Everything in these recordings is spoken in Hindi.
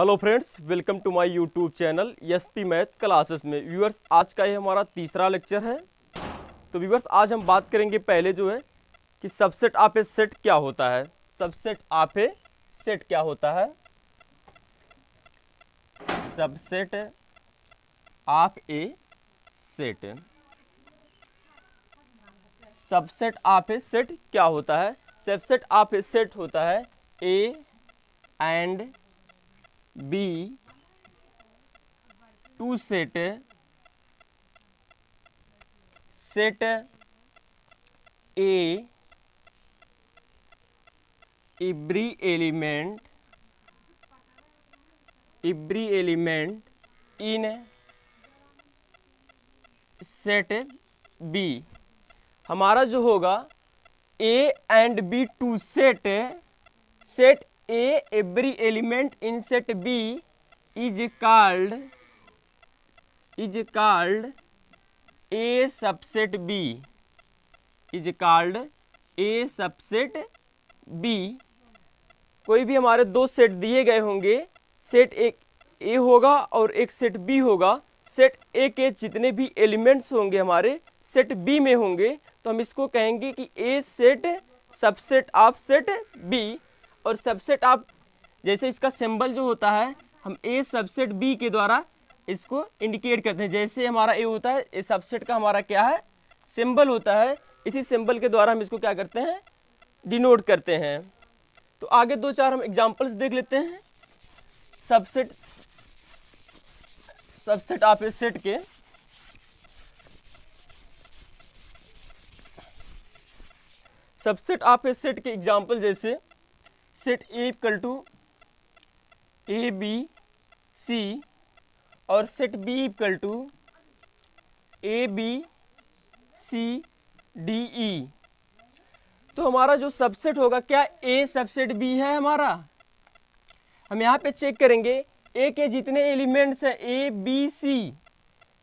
Hello friends welcome to my YouTube channel S P math classes में व्यूअर्स आज का ये हमारा तीसरा लेक्चर है तो व्यूअर्स आज हम बात करेंगे पहले जो है कि सबसेट आप ए सेट क्या होता है सबसेट आप ए सेट क्या होता है subset of a set subset of a set क्या होता है सबसेट आप ए सेट होता है A and B two set set A every element every element in set B हमारा जो होगा A and B two set set A every element in set B is called is called a subset B is called a subset B कोई भी हमारे दो सेट दिए गए होंगे सेट एक ए होगा और एक सेट बी होगा सेट ए के जितने भी एलिमेंट्स होंगे हमारे सेट बी में होंगे तो हम इसको कहेंगे कि A set subset of set B और सबसेट आप जैसे इसका सिंबल जो होता है हम ए सबसेट बी के द्वारा इसको इंडिकेट करते हैं जैसे हमारा ए होता है ए सबसेट का हमारा क्या है सिंबल होता है इसी सिंबल के द्वारा हम इसको क्या करते हैं डिनोट करते हैं तो आगे दो चार हम एग्जाम्पल्स देख लेते हैं सबसेट सबसेट आप इस सेट के सबसेट आप इस सेट के एग्जाम्पल जैसे set A equal to A B C और set B equal to A B C D E तो हमारा जो सबसेट होगा क्या ए सबसेट बी है हमारा हम यहाँ पे चेक करेंगे ए के जितने एलिमेंट्स हैं ए बी सी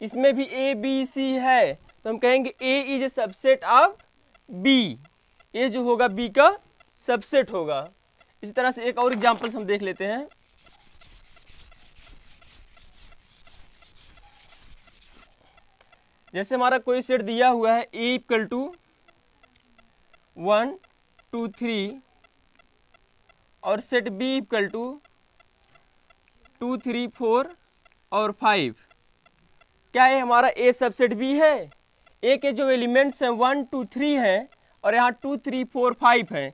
इसमें भी ए बी सी है तो हम कहेंगे A is a subset of B ये जो होगा बी का सबसेट होगा इसी तरह से एक और एग्जाम्पल्स हम देख लेते हैं जैसे हमारा कोई सेट दिया हुआ है A equal to one two three और set B equal to two three four और फाइव क्या ये हमारा ए सबसेट बी है ए के जो एलिमेंट्स हैं वन टू थ्री हैं और यहाँ टू थ्री फोर फाइव हैं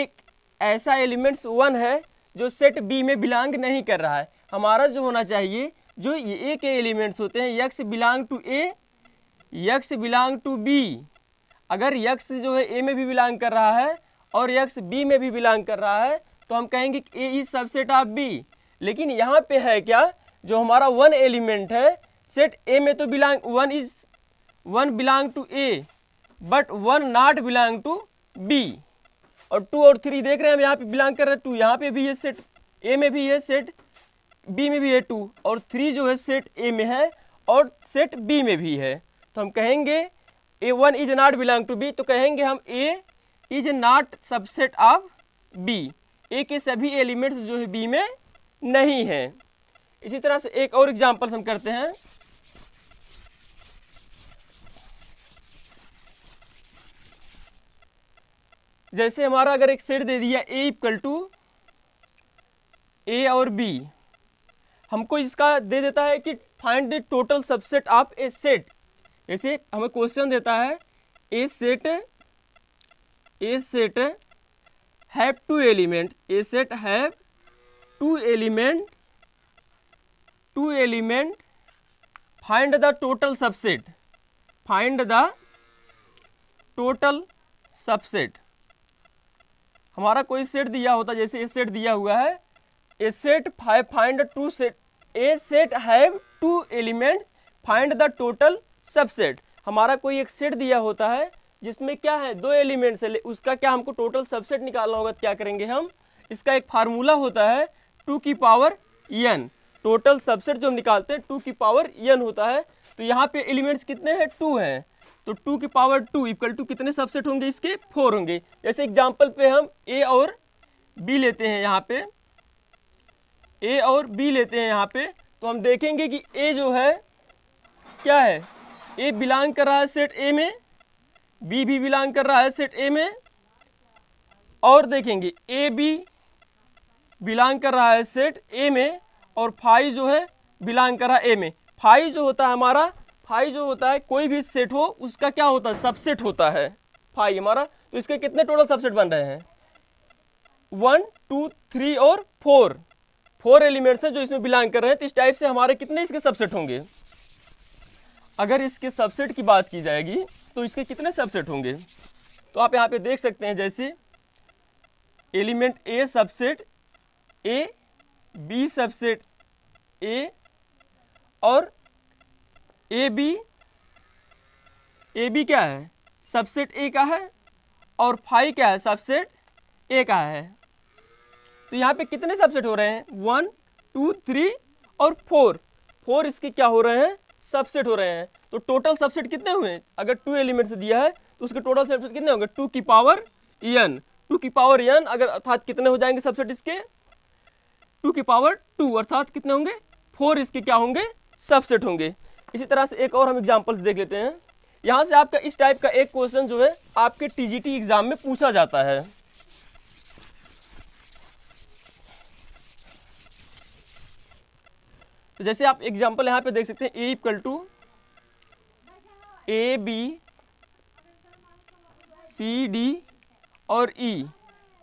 एक ऐसा एलिमेंट्स वन है जो सेट बी में बिलोंग नहीं कर रहा है हमारा जो होना चाहिए जो ए के एलिमेंट्स होते हैं x belong to A x belong to B अगर यक्स जो है ए में भी बिलोंग कर रहा है और यक्स बी में भी बिलोंग कर रहा है तो हम कहेंगे कि A is subset of B लेकिन यहाँ पे है क्या जो हमारा वन एलिमेंट है सेट ए में तो belong one is one belong to A but one not belong to B और टू और थ्री देख रहे हैं हम यहाँ पे बिलोंग कर रहे हैं टू यहाँ पे भी ये सेट ए में भी है सेट बी में भी है टू और थ्री जो है सेट ए में है और सेट बी में भी है तो हम कहेंगे A one is not belong to B तो कहेंगे हम A is not subset of B A के सभी एलिमेंट्स जो है बी में नहीं है इसी तरह से एक और एग्जाम्पल हम करते हैं जैसे हमारा अगर एक सेट दे दिया ए इक्वल टू ए और बी हमको इसका दे देता है कि find the total subset of a set ऐसे हमें क्वेश्चन देता है a set a set have two element a set have two element two element find the total subset find the total subset हमारा कोई सेट दिया होता जैसे ए सेट दिया हुआ है a set five find two set a set have two element find the total subset हमारा कोई एक सेट दिया होता है जिसमें क्या है दो एलिमेंट्स है उसका क्या हमको टोटल सबसेट निकालना होगा तो क्या करेंगे हम इसका एक फार्मूला होता है टू की पावर एन टोटल सबसेट जो हम निकालते हैं टू की पावर एन होता है तो यहाँ पे एलिमेंट्स कितने हैं टू हैं तो टू की पावर टू इक्वल टू कितने सबसेट होंगे इसके फोर होंगे जैसे एग्जाम्पल पे हम ए और बी लेते हैं यहाँ पे ए और बी लेते हैं यहाँ पे तो हम देखेंगे कि ए जो है क्या है ए बिलोंग कर रहा है सेट ए में बी भी बिलोंग कर रहा है सेट ए में और देखेंगे ए बी बिलोंग कर रहा है सेट ए में और फाइव जो है बिलोंग कर रहा है ए में फाइव जो होता है हमारा फाइव जो होता है कोई भी सेट हो उसका क्या होता है सबसेट होता है फाइव हमारा तो इसके कितने टोटल सबसेट बन रहे हैं वन टू थ्री और फोर फोर एलिमेंट्स हैं जो इसमें बिलोंग कर रहे हैं तो इस टाइप से हमारे कितने इसके सबसेट होंगे अगर इसके सबसेट की बात की जाएगी तो इसके कितने सबसेट होंगे तो आप यहाँ पे देख सकते हैं जैसे element A subset A B subset A और ए बी ए बी क्या है सबसेट ए का है और फाइव क्या है सबसेट ए का है तो यहाँ पे कितने सबसेट हो रहे हैं वन टू थ्री और फोर फोर इसके क्या हो रहे हैं सबसेट हो रहे हैं तो टोटल सबसेट कितने हुए अगर टू एलिमेंट से दिया है तो उसके टोटल सबसेट कितने होंगे टू की पावर एन टू की पावर एन अगर अर्थात कितने हो जाएंगे सबसेट इसके टू की पावर टू अर्थात कितने होंगे फोर इसके क्या होंगे सबसेट होंगे इसी तरह से एक और हम एग्जाम्पल्स देख लेते हैं यहाँ से आपका इस टाइप का एक क्वेश्चन जो है आपके टीजीटी एग्ज़ाम में पूछा जाता है तो जैसे आप एग्जाम्पल यहाँ पे देख सकते हैं A equal to A B C D और ई e,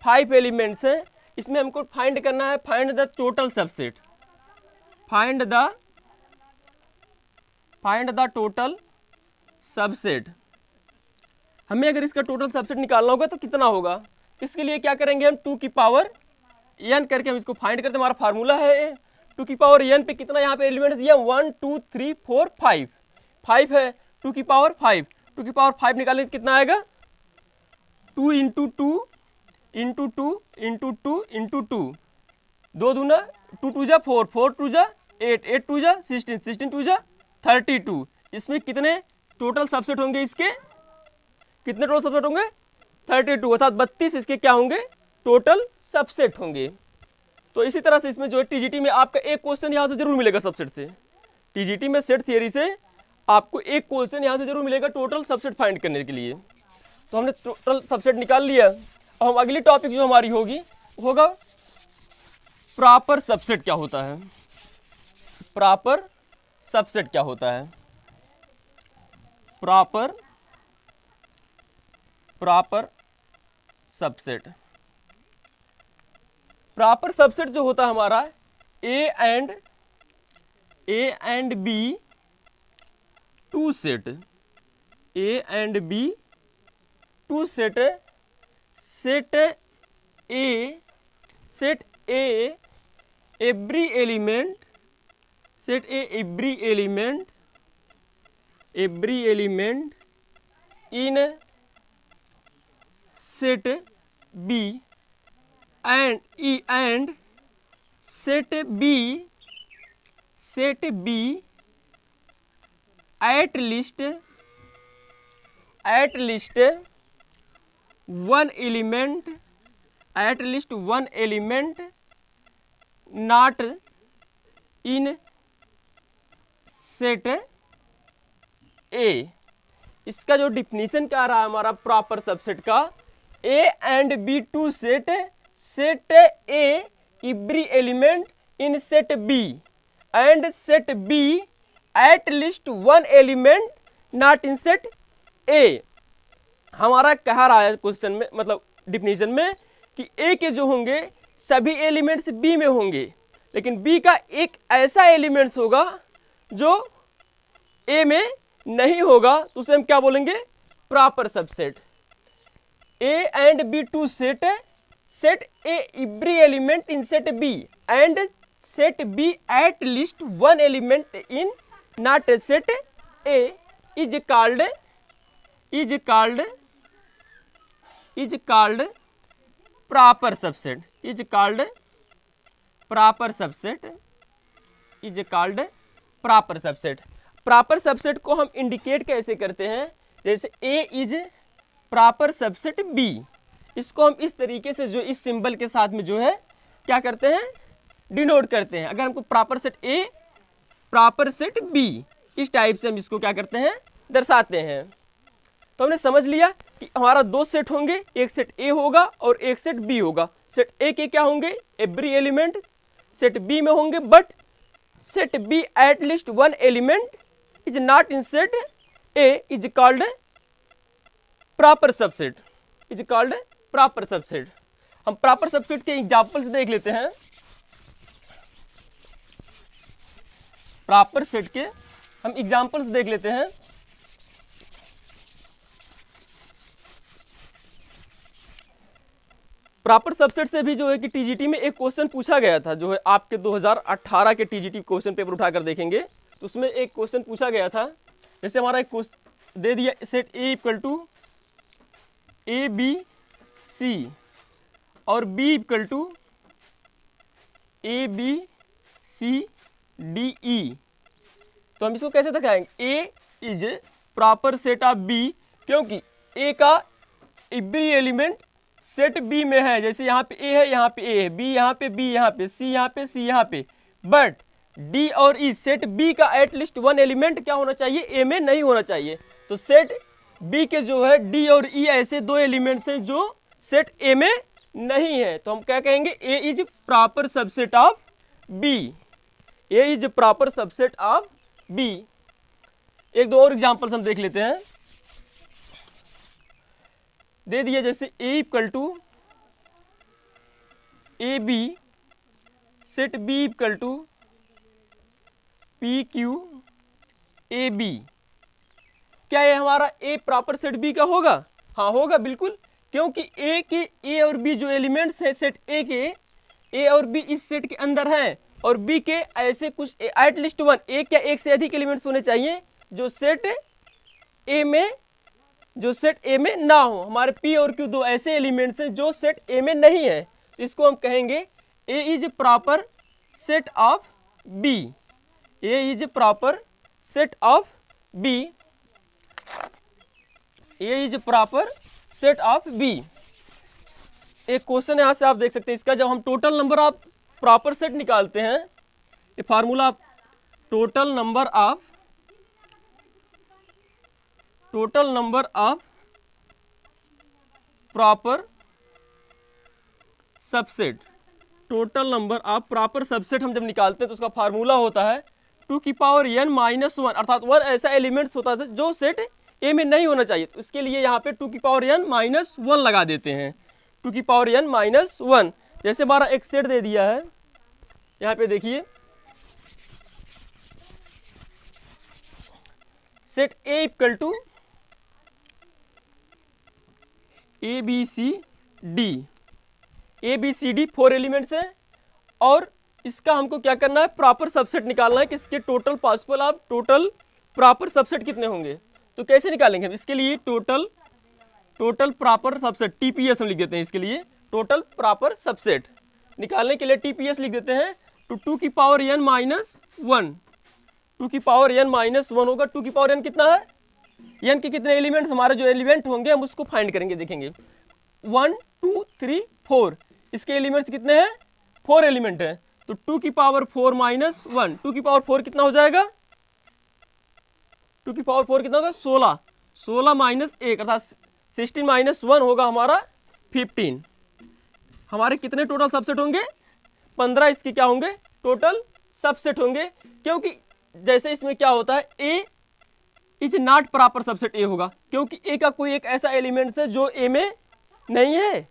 फाइव एलिमेंट्स हैं इसमें हमको फाइंड करना है find the total subset find the find the total subset हमें अगर इसका टोटल सबसेट निकालना होगा तो कितना होगा इसके लिए क्या करेंगे हम टू की पावर एन करके हम इसको फाइंड करते हैं हमारा फार्मूला है टू की पावर एन पे कितना यहाँ पे एलिमेंट दिया one two three four five five है टू की पावर फाइव टू की पावर फाइव निकालने तो कितना आएगा two into two into two into two into two दो दूना टू टू जा फोर फोर टू जा एट एट टू जा सिक्सटीन सिक्सटीन टू जा थर्टी टू इसमें कितने टोटल सबसेट होंगे इसके कितने टोटल सबसेट होंगे थर्टी टू अर्थात बत्तीस इसके क्या होंगे टोटल सबसेट होंगे तो इसी तरह से इसमें जो है टीजीटी में आपका एक क्वेश्चन यहाँ से जरूर मिलेगा सबसेट से टीजीटी में सेट थियोरी से आपको एक क्वेश्चन यहाँ से जरूर मिलेगा टोटल सबसेट फाइंड करने के लिए तो हमने टोटल सबसेट निकाल लिया अब हम अगली टॉपिक जो हमारी होगी होगा प्रॉपर सबसेट क्या होता है प्रॉपर सबसेट क्या होता है proper proper subset proper subset जो होता है हमारा A and A and B two set A and B two set set A set A every element set a every element every element in set b and e and set b set b at least at least one element at least one element not in set A इसका जो डिफिनीशन कह रहा है हमारा प्रॉपर सबसेट का A and B two set set A every element in set B and set B at least one element not in set A हमारा कह रहा है क्वेश्चन में मतलब डिफिनीशन में कि ए के जो होंगे सभी एलिमेंट्स बी में होंगे लेकिन बी का एक ऐसा एलिमेंट्स होगा जो ए में नहीं होगा तो उसे हम क्या बोलेंगे proper subset A and B two set set A every element in set B and set B at least one element in not set A is called is called is called proper subset is called proper subset is called proper subset proper subset को हम इंडिकेट कैसे करते हैं जैसे A is proper subset B इसको हम इस तरीके से जो इस सिंबल के साथ में जो है क्या करते हैं डिनोट करते हैं अगर हमको proper set A proper set B इस टाइप से हम इसको क्या करते हैं दर्शाते हैं तो हमने समझ लिया कि हमारा दो सेट होंगे एक सेट ए होगा और एक सेट बी होगा सेट ए के क्या होंगे एवरी एलिमेंट सेट बी में होंगे but set b at least one element is not in set a is called proper subset is called proper subset हम proper subset के एग्जाम्पल्स देख लेते हैं प्रॉपर सेट के हम एग्जाम्पल्स देख लेते हैं प्रॉपर सबसेट से भी जो है कि टीजीटी में एक क्वेश्चन पूछा गया था जो है आपके 2018 के टीजीटी क्वेश्चन पेपर उठाकर देखेंगे तो उसमें एक क्वेश्चन पूछा गया था जैसे हमारा एक क्वेश्चन दे दिया set A equal to A B C और B equal to A B C D E तो हम इसको कैसे दिखाएंगे A is proper set of B क्योंकि ए का एवरी एलिमेंट सेट बी में है जैसे यहाँ पे ए है यहाँ पे ए है बी यहाँ पे बी यहाँ पे सी यहाँ पे सी यहाँ पे बट डी और ई e, सेट बी का एटलीस्ट वन एलिमेंट क्या होना चाहिए ए में नहीं होना चाहिए तो सेट बी के जो है डी और ई e ऐसे दो एलिमेंट्स हैं जो सेट ए में नहीं है तो हम क्या कहेंगे A is proper subset of B A is proper subset of B एक दो और एग्जाम्पल्स हम देख लेते हैं दे दिया जैसे A equal to A B set B equal to P Q A B क्या ये हमारा ए प्रॉपर सेट बी का होगा हाँ होगा बिल्कुल क्योंकि ए के ए और बी जो एलिमेंट्स हैं सेट ए के ए और बी इस सेट के अंदर हैं और बी के ऐसे कुछ एट लिस्ट वन ए क्या एक से अधिक एलिमेंट्स होने चाहिए जो सेट ए में जो सेट ए में ना हो हमारे पी और क्यू दो ऐसे एलिमेंट्स हैं जो सेट ए में नहीं है इसको हम कहेंगे A is proper set of B A is proper set of B A is proper set of B एक क्वेश्चन यहाँ से आप देख सकते हैं इसका जब हम total number of proper set निकालते हैं ये formula total number of total number of proper subset total number of proper subset हम जब निकालते हैं तो उसका फार्मूला होता है टू की पावर एन माइनस वन अर्थात वन ऐसा एलिमेंट्स होता था जो सेट ए में नहीं होना चाहिए तो उसके लिए यहाँ पे टू की पावर एन माइनस वन लगा देते हैं टू की पावर एन माइनस वन जैसे हमारा एक सेट दे दिया है यहाँ पे देखिए set A equal to A B C D A B C D four elements हैं और इसका हमको क्या करना है प्रॉपर सबसेट निकालना है कि इसके टोटल पॉसिबल आप टोटल प्रॉपर सबसेट कितने होंगे तो कैसे निकालेंगे हम इसके लिए total total proper subset T P S हम लिख देते हैं इसके लिए टोटल प्रॉपर सबसेट निकालने के लिए टी पी एस लिख देते हैं तो टू की power n minus one two की पावर एन माइनस वन होगा टू की पावर एन कितना है यानी कि कितने एलिमेंट हमारे जो एलिमेंट होंगे हम उसको फाइंड करेंगे देखेंगे वन टू थ्री फोर इसके एलिमेंट्स कितने हैं फोर एलिमेंट हैं तो टू की power four minus one two की पावर फोर कितना हो जाएगा टू की पावर फोर कितना होगा सोलह सोलह माइनस एक अर्थात सिक्सटीन माइनस वन होगा हमारा फिफ्टीन हमारे कितने टोटल सबसेट होंगे पंद्रह इसके क्या होंगे टोटल सबसेट होंगे क्योंकि जैसे इसमें क्या होता है A is not proper subset A होगा क्योंकि ए का कोई एक ऐसा एलिमेंट है जो ए में नहीं है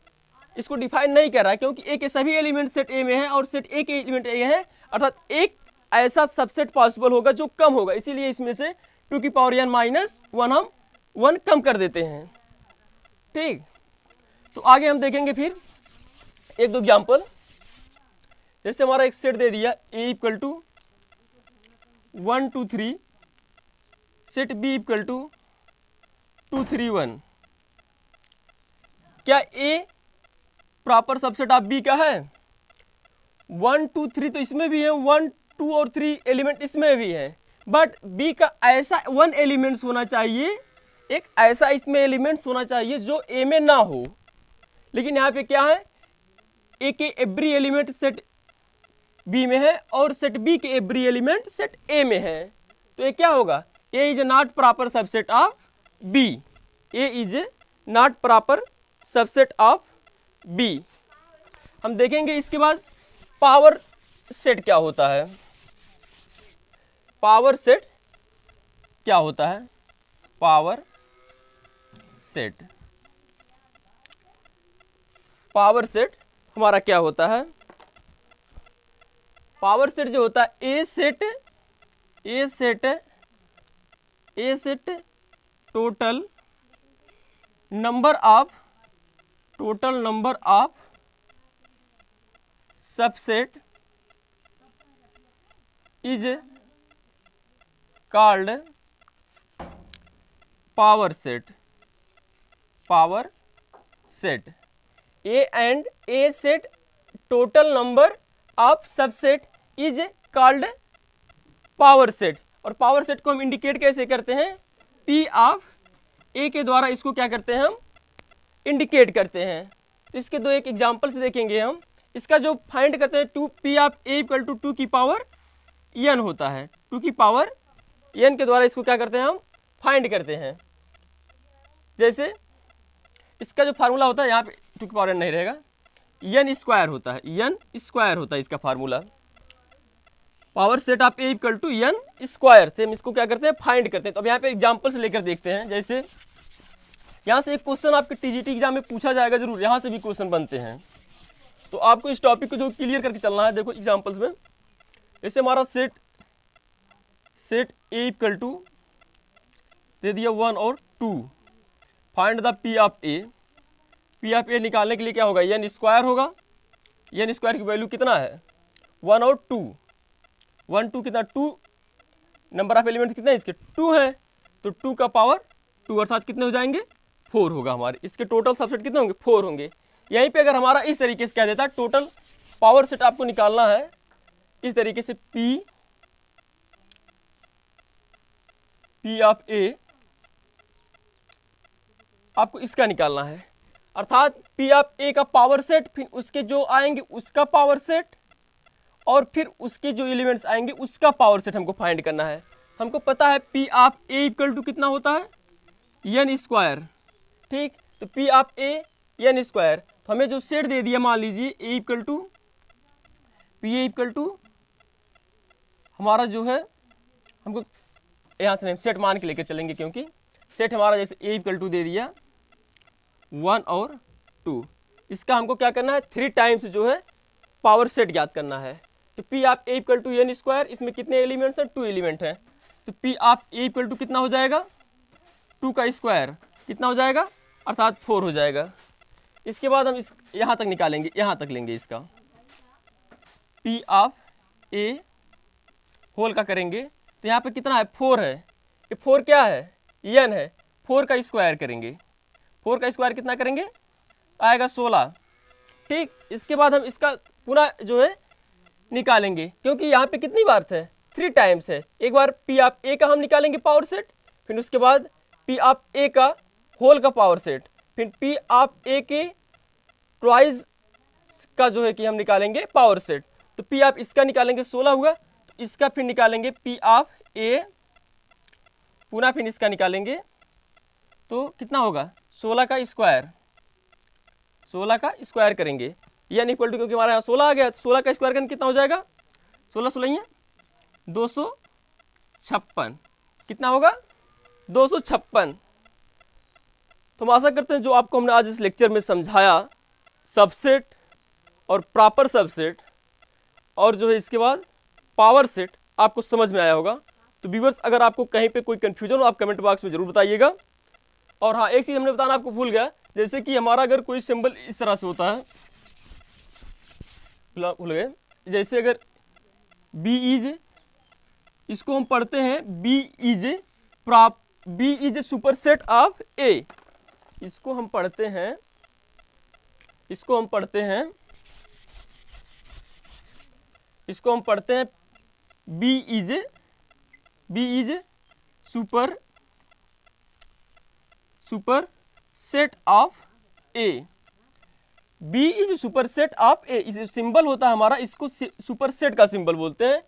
इसको डिफाइन नहीं कर रहा है क्योंकि ए के सभी एलिमेंट सेट ए में है और सेट ए के एलिमेंट ए है अर्थात एक ऐसा सबसेट पॉसिबल होगा जो कम होगा इसीलिए इसमें से टू की पावर एन माइनस वन हम वन कम कर देते हैं ठीक तो आगे हम देखेंगे फिर एक दो एग्जाम्पल जैसे हमारा एक सेट दे दिया A equal to one two three set B equal to two three one क्या A proper subset of B का है वन टू थ्री तो इसमें भी है वन टू और थ्री एलिमेंट इसमें भी है बट बी का ऐसा वन एलिमेंट्स होना चाहिए एक ऐसा इसमें एलिमेंट्स होना चाहिए जो ए में ना हो लेकिन यहाँ पे क्या है ए के एवरी एलिमेंट सेट बी में है और सेट बी के एवरी एलिमेंट सेट ए में है तो ये क्या होगा A is not proper subset of B A is not proper subset of B हम देखेंगे इसके बाद पावर सेट क्या होता है पावर सेट क्या होता है पावर सेट पावर सेट हमारा क्या होता है पावर सेट जो होता है a set a set is it total number of subset is called power set. A and A set total number of subset is called power set. और पावर सेट को हम इंडिकेट कैसे करते हैं पी ऑफ ए के द्वारा इसको क्या करते हैं हम इंडिकेट करते हैं तो इसके दो एक एग्जाम्पल से देखेंगे हम इसका जो फाइंड करते हैं two P of A equal to two की पावर एन होता है टू की पावर एन के द्वारा इसको क्या करते हैं हम फाइंड करते हैं जैसे इसका जो फार्मूला होता है यहाँ पे टू की पावर एन नहीं रहेगा एन स्क्वायर होता है एन स्क्वायर होता है इसका फार्मूला पावर सेट आप A equal to n square से हम इसको क्या करते हैं फाइंड करते हैं तो अब यहाँ पे एग्जाम्पल्स लेकर देखते हैं जैसे यहाँ से एक क्वेश्चन आपके टीजीटी एग्जाम में पूछा जाएगा जरूर यहाँ से भी क्वेश्चन बनते हैं तो आपको इस टॉपिक को जो क्लियर करके चलना है देखो एग्जाम्पल्स में जैसे हमारा set set A equal to दे दिया वन और two find the P of A P of A निकालने के लिए क्या होगा एन स्क्वायर होगा एन स्क्वायर की वैल्यू कितना है वन और टू वन टू कितना टू नंबर ऑफ एलिमेंट कितने इसके टू हैं तो टू का पावर टू अर्थात कितने हो जाएंगे फोर होगा हमारे इसके टोटल सबसेट कितने होंगे फोर होंगे यहीं पे अगर हमारा इस तरीके से क्या देता है टोटल पावर सेट आपको निकालना है इस तरीके से पी पी ऑफ ए आपको इसका निकालना है अर्थात पी ऑफ ए का पावर सेट फिर उसके जो आएंगे उसका पावर सेट और फिर उसके जो एलिमेंट्स आएंगे उसका पावर सेट हमको फाइंड करना है हमको पता है पी आप ए इक्वल टू कितना होता है एन स्क्वायर ठीक तो पी आप ए एन स्क्वायर तो हमें जो सेट दे दिया मान लीजिए A equal to P A equal to हमारा जो है हमको यहाँ से नहीं सेट मान के लेकर चलेंगे क्योंकि सेट हमारा जैसे ए इक्वल टू दे दिया वन और टू इसका हमको क्या करना है थ्री टाइम्स जो है पावर सेट याद करना है तो पी आप A equal to n square इसमें कितने एलिमेंट्स हैं टू एलिमेंट हैं तो पी आप ए इक्वल टू कितना हो जाएगा टू का स्क्वायर कितना हो जाएगा अर्थात फोर हो जाएगा इसके बाद हम इस यहाँ तक निकालेंगे यहाँ तक लेंगे इसका पी आप ए होल का करेंगे तो यहाँ पे कितना है फोर है ये फोर क्या है एन है फोर का स्क्वायर करेंगे फोर का स्क्वायर कितना करेंगे आएगा सोलह ठीक इसके बाद हम इसका पूरा जो है निकालेंगे क्योंकि यहाँ पे कितनी बार है थ्री टाइम्स है एक बार पी आप ए का हम निकालेंगे पावर सेट फिर उसके बाद पी आप ए का होल का पावर सेट फिर पी आप ए के ट्वाइज का जो है कि हम निकालेंगे पावर सेट तो पी आप इसका निकालेंगे सोलह हुआ तो इसका फिर निकालेंगे पी आप ए पुनः फिर इसका निकालेंगे तो कितना होगा सोलह का स्क्वायर सोलह का स्क्वायर करेंगे ये एन इक्वल टू क्योंकि हमारे यहाँ सोलह आ गया तो सोलह का स्क्वायर करने कितना हो जाएगा सोलह सोलह ये दो सौ छप्पन कितना होगा दो सौ छप्पन तो हम आशा करते हैं जो आपको हमने आज इस लेक्चर में समझाया सबसेट और प्रॉपर सबसेट और जो है इसके बाद पावर सेट आपको समझ में आया होगा तो व्यूवर्स अगर आपको कहीं पे कोई कन्फ्यूजन हो आप कमेंट बॉक्स में ज़रूर बताइएगा और हाँ एक चीज़ हमने बताना आपको भूल गया जैसे कि हमारा अगर कोई सिंबल इस तरह से होता है भूल गए जैसे अगर बी इज इसको हम पढ़ते हैं B is proper B is super set of A इसको हम पढ़ते हैं इसको हम पढ़ते हैं इसको हम पढ़ते हैं B is B is super super set of A B is superset of A इस सिंबल होता है हमारा इसको सुपरसेट का सिंबल बोलते हैं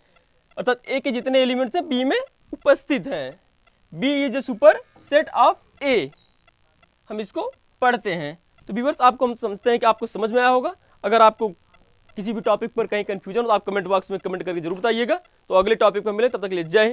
अर्थात ए के जितने एलिमेंट्स हैं बी में उपस्थित हैं B is A super set of A हम इसको पढ़ते हैं तो व्यूवर्स आपको हम समझते हैं कि आपको समझ में आया होगा अगर आपको किसी भी टॉपिक पर कहीं कंफ्यूजन हो तो आप कमेंट बॉक्स में कमेंट करके जरूर बताइएगा तो अगले टॉपिक पर मिले तब तक ले जय